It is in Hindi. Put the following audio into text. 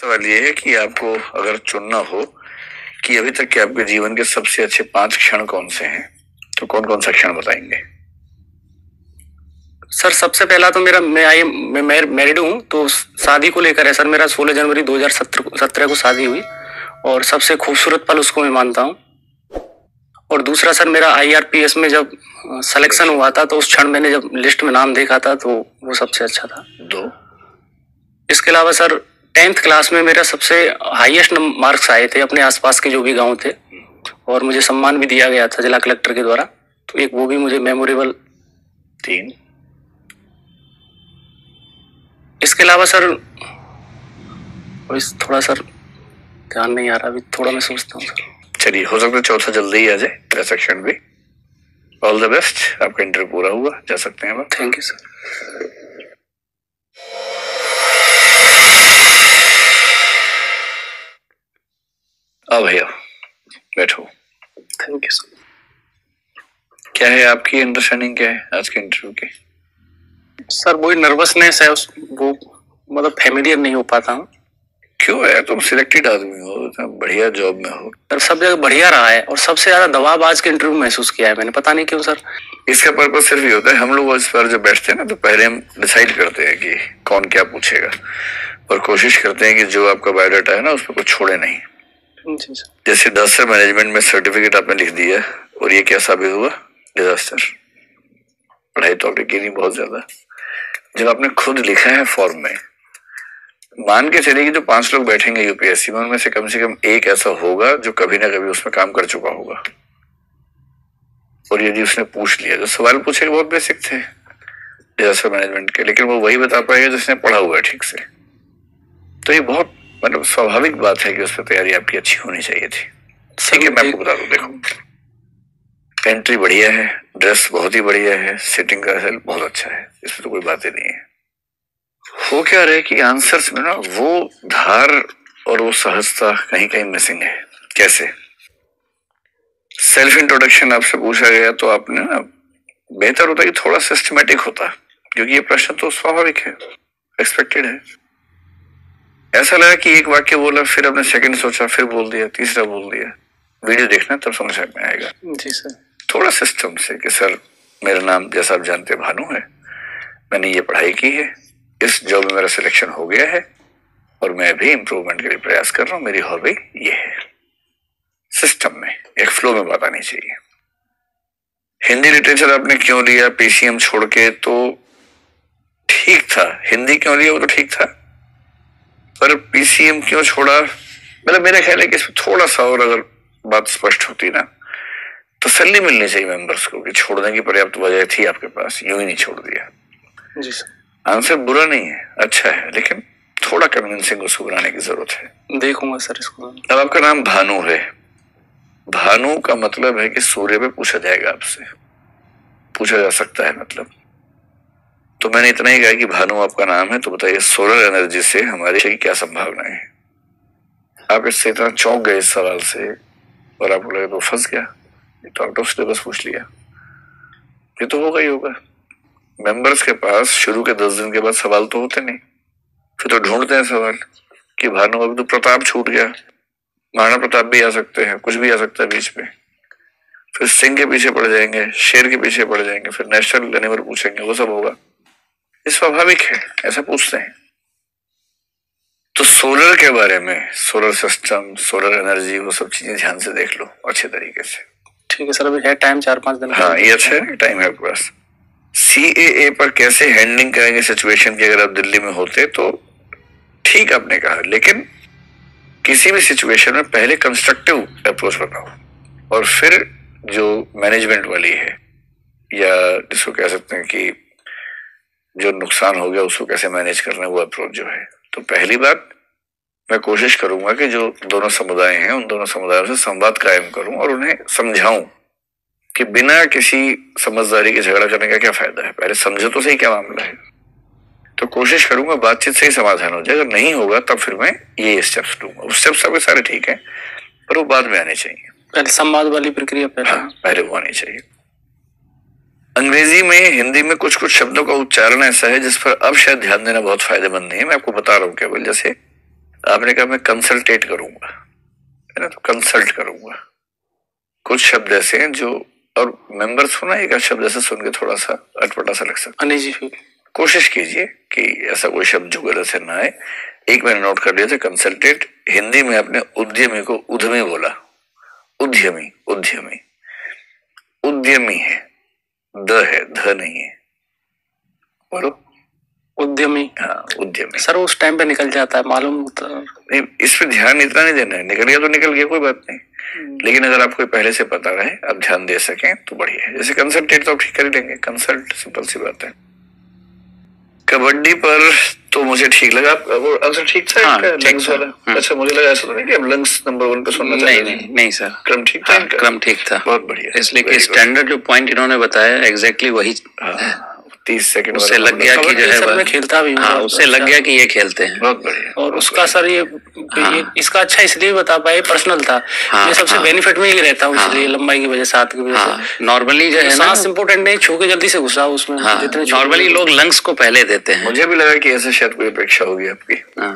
सवाल ये है कि आपको अगर चुनना हो कि अभी तक के आपके जीवन के सबसे अच्छे पाँच क्षण कौन से हैं तो कौन कौन सा क्षण बताएँगे? सर सबसे पहला तो मेरा मैं आई मैं मैरिड हूँ तो शादी को लेकर है सर मेरा 16 जनवरी 2017 को शादी हुई और सबसे खूबसूरत पल उसको मैं मानता हूँ। और दूसरा सर मेरा आईआरपीएस में जब सिलेक्शन हुआ था तो उस क्षण मैंने जब लिस्ट में नाम देखा था तो वो सबसे अच्छा था। दो? इसके अलावा सर टेंथ क्लास में मेरा सबसे हाईएस्ट मार्क्स आए थे अपने आसपास के जो भी गाँव थे। और मुझे सम्मान भी दिया गया था जिला कलेक्टर के द्वारा। तो एक वो भी मुझे मेमोरेबल तीन। इसके अलावा सर थोड़ा सर ध्यान नहीं आ रहा अभी थोड़ा मैं सोचता हूँ सर। चलिए हो सकता है चौथा जल्दी ही आ जाए सेक्शन भी। ऑल द बेस्ट आपका इंटरव्यू पूरा हुआ जा सकते हैं आप। थैंक यू सर आओ भैया बैठो। थैंक यू सर क्या है आपकी अंडरस्टैंडिंग क्या है आज के इंटरव्यू की? सर वही नर्वसनेस है उस वो मतलब फेमिलियर नहीं हो पाता हूँ। क्यों है? तुम सिलेक्टेड आदमी हो तुम बढ़िया जॉब में हो। सर सब जगह बढ़िया रहा है और सबसे ज़्यादा दबाव आज के इंटरव्यू महसूस किया है मैंने पता नहीं क्यों सर इसका पर्पज सिर्फ़ ये होता है हम लोग इस पर जब बैठते हैं ना तो पहले हम डिसाइड करते हैं कि कौन क्या पूछेगा। और कोशिश करते हैं कि जो आपका बायोडाटा है ना उसमें कुछ छोड़े नहीं। जैसे डिजास्टर मैनेजमेंट में सर्टिफिकेट आपने लिख दिया और ये क्या साबित हुआ? डिजास्टर पढ़ाई तो आपने की नहीं बहुत ज़्यादा। जब आपने खुद लिखा है फॉर्म में, मान के चलिए कि जो पाँच लोग बैठेंगे यूपीएससी में, उनमें से कम से कम एक ऐसा होगा जो कभी ना कभी उसमें काम कर चुका होगा। और यदि उसने पूछ लिया जो सवाल पूछे बहुत बेसिक थे डिजास्टर मैनेजमेंट के, लेकिन वो वही बता पाएगा जिसने पढ़ा हुआ है ठीक से। तो ये बहुत मतलब स्वाभाविक बात है कि उस पर तैयारी आपकी अच्छी होनी चाहिए थी। ठीक है, मैं आपको बता दू, देखो। एंट्री बढ़िया है ड्रेस बहुत ही बढ़िया है सिटिंग का हेल्प बहुत अच्छा है, इसमें तो कोई बात ही नहीं है। हो क्या रहे कि आंसर्स में ना वो धार और वो सहजता कहीं कहीं मिसिंग है। कैसे? सेल्फ इंट्रोडक्शन आपसे पूछा गया तो आपने ना, बेहतर होता कि थोड़ा सिस्टमेटिक होता, क्योंकि ये प्रश्न तो स्वाभाविक है एक्सपेक्टेड है। ऐसा लगा कि एक वाक्य बोला फिर अपने सेकंड सोचा फिर बोल दिया तीसरा बोल दिया। वीडियो देखना तब समझ में आएगा। जी सर थोड़ा सिस्टम से कि सर मेरा नाम जैसा आप जानते भानु है। मैंने ये पढ़ाई की है। इस जॉब में मेरा सिलेक्शन हो गया है और मैं भी इम्प्रूवमेंट के लिए प्रयास कर रहा हूँ। मेरी हॉबी ये है। सिस्टम में एक फ्लो में बात आनी चाहिए। हिंदी लिटरेचर आपने क्यों लिया? पीसीएम छोड़ के तो ठीक था। हिंदी क्यों लिया? वो तो ठीक था। पर पीसीएम क्यों छोड़ा? मतलब मेरा ख्याल है कि इसमें थोड़ा सा और अगर बात स्पष्ट होती ना तसल्ली तो मिलनी चाहिए मेंबर्स को कि छोड़ने की पर्याप्त वजह थी आपके पास यूँ ही नहीं छोड़ दिया। जी सर। आंसर बुरा नहीं है अच्छा है लेकिन थोड़ा कन्विंसिंग उसको बनाने की ज़रूरत है। देखूँगा सर इसको। अब आपका नाम भानु है। भानु का मतलब है कि सूर्य पे पूछा जाएगा आपसे। पूछा जा सकता है मतलब। तो मैंने इतना ही कहा कि भानु आपका नाम है तो बताइए सोलर एनर्जी से हमारी की क्या संभावनाएँ है? आप इससे इतना चौंक गए इस सवाल से, और आपको लगे तो फंस गया। ये तो आउट ऑफ़ सिलेबस पूछ लिया। ये तो होगा ही होगा। मेंबर्स के पास शुरू के दस दिन के बाद सवाल तो होते नहीं। फिर तो ढूंढते हैं सवाल कि भानु, अभी तो प्रताप छूट गया। महाराणा प्रताप भी आ सकते हैं, कुछ भी आ सकता है बीच में। फिर सिंह के पीछे पड़ जाएँगे, शेर के पीछे पड़ जाएँगे, फिर नेशनल एनिमल पूछेंगे, वो सब होगा। ये स्वाभाविक है ऐसा पूछते हैं। तो सोलर के बारे में सोलर सिस्टम सोलर एनर्जी वो सब चीज़ें ध्यान से देख लो अच्छे तरीके से। ठीक है सर अभी है टाइम चार पाँच दिन हाँ ये अच्छा है टाइम है आपके पास। सी पर कैसे हैंडलिंग करेंगे सिचुएशन की अगर आप दिल्ली में होते तो ठीक आपने कहा लेकिन किसी भी सिचुएशन में पहले कंस्ट्रक्टिव अप्रोच बताओ और फिर जो मैनेजमेंट वाली है या जिसको कह सकते हैं कि जो नुकसान हो गया उसको कैसे मैनेज करना है वो अप्रोच जो है। तो पहली बात मैं कोशिश करूँगा कि जो दोनों समुदाय हैं उन दोनों समुदायों से संवाद कायम करूँ और उन्हें समझाऊं कि बिना किसी समझदारी के झगड़ा करने का क्या फ़ायदा है। पहले समझो तो सही क्या मामला है। तो कोशिश करूँगा बातचीत से ही समाधान हो जाए। अगर नहीं होगा तब फिर मैं ये स्टेप्स लूँगा। उस स्टेप्स आपके सारे ठीक है पर वो बाद में आने चाहिए। पहले संवाद वाली प्रक्रिया पहले। हाँ पहले वो आनी चाहिए। अंग्रेज़ी में हिंदी में कुछ कुछ शब्दों का उच्चारण ऐसा है जिस पर अब शायद ध्यान देना बहुत फ़ायदेमंद नहीं है। मैं आपको बता रहा हूँ केवल जैसे आपने कहा मैं कंसल्टेट करूँगा है ना तो कंसल्ट करूँगा। कुछ शब्द ऐसे हैं जो और मेंबर सुना एक शब्द ऐसे सुन के थोड़ा सा अटपटा सा लग सकता नहीं जी कोशिश कीजिए कि ऐसा कोई शब्द जो गलत से ना आए। एक मैंने नोट कर लिया था कंसल्टेट हिंदी में अपने उद्यमी को उद्यमी बोला। उद्यमी उद्यमी। उद्यमी है। द है ध नहीं है। बोलो उद्यमी। हाँ उद्यमी। सर उस टाइम पे निकल जाता है मालूम तो नहीं इस पे ध्यान इतना नहीं देना है। निकल गया तो निकल गया कोई बात नहीं। लेकिन अगर आपको पहले से पता रहे आप ध्यान दे सकें तो बढ़िया है। जैसे कंसल्टेट तो आप ठीक कर ही लेंगे। कंसल्ट सिंपल सी बात है। कबड्डी पर तो मुझे ठीक लगा। वो आंसर ठीक था हाँ, लंग्स। वाला। हम्म। अच्छा मुझे लगा ऐसा तो नहीं कि अब लंग्स नंबर वन पे सुनना चाहिए। नहीं नहीं सर क्रम ठीक था हाँ, क्रम ठीक था। बहुत बढ़िया इसलिए कि स्टैंडर्ड जो पॉइंट इन्होंने बताया एग्जैक्टली वही हाँ, तीस सेकंड उसे लग गया कि जो है मैं खेलता भी हाँ। उसे लग। गया कि ये खेलते हैं। बहुत बढ़िया। और उसका सर ये, ये इसका अच्छा इसलिए बता पाए पर्सनल था। हाँ, मैं सबसे हाँ। बेनिफिट में ही रहता हूँ हाँ। इसलिए लंबाई की वजह से हाथ की वजह हाँ। से नॉर्मली जो है सांस इम्पोर्टेंट नहीं छू के जल्दी से घुसा उसमें हाँ। जितने नॉर्मली लोग लंग्स को पहले देते हैं। मुझे भी लगा की ऐसे शायद कोई अपेक्षा होगी आपकी। हाँ,